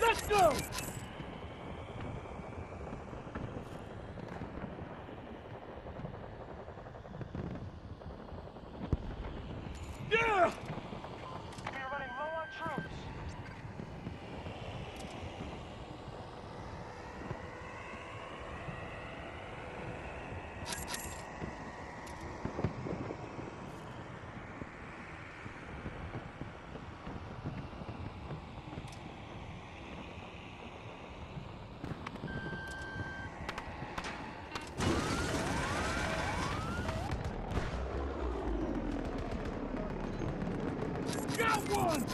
Let's go! Yeah! Got one!